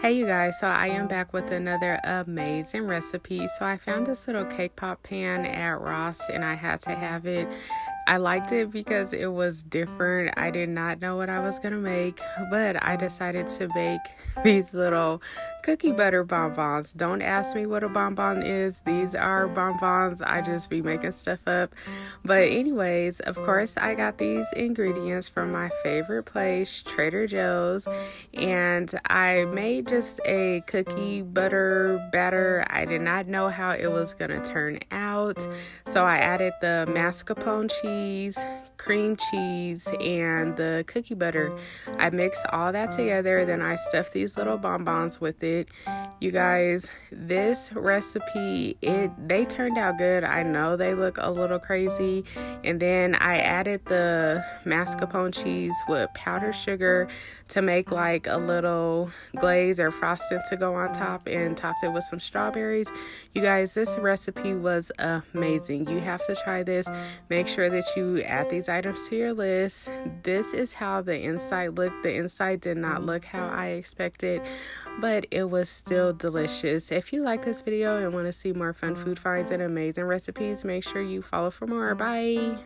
Hey you guys, so I am back with another amazing recipe. So I found this little cake pop pan at Ross and I had to have it. I liked it because it was different. I did not know what I was going to make, but I decided to bake these little cookie butter bonbons. Don't ask me what a bonbon is. These are bonbons. I just be making stuff up. But anyways, of course, I got these ingredients from my favorite place, Trader Joe's, and I made just a cookie butter batter. I did not know how it was going to turn out. So I added the mascarpone cheese, cream cheese, and the cookie butter. I mixed all that together. Then I stuffed these little bonbons with it. You guys, this recipe, it they turned out good. I know they look a little crazy. And then I added the mascarpone cheese with powdered sugar to make like a little glaze or frosting to go on top and topped it with some strawberries. You guys, this recipe was amazing. You have to try this. Make sure that you add these items to your list. This is how the inside looked. The inside did not look how I expected, but it was still delicious. If you like this video and want to see more fun food finds and amazing recipes, make sure you follow for more. Bye.